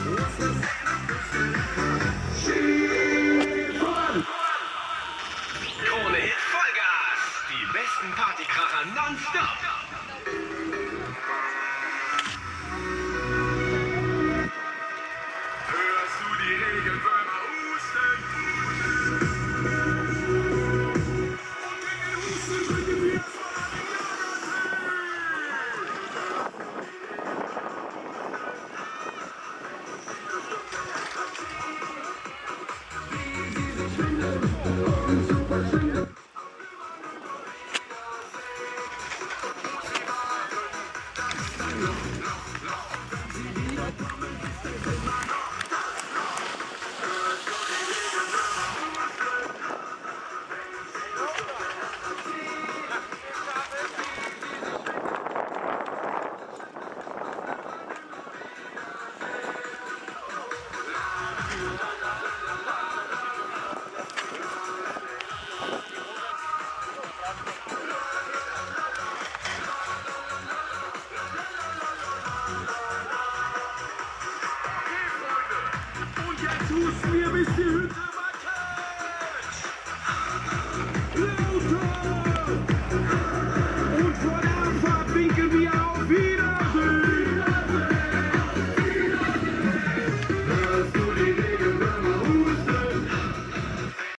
Krone Hit Vollgas. Die besten Partykracher nonstop. tous, mesdames et messieurs, le my Léo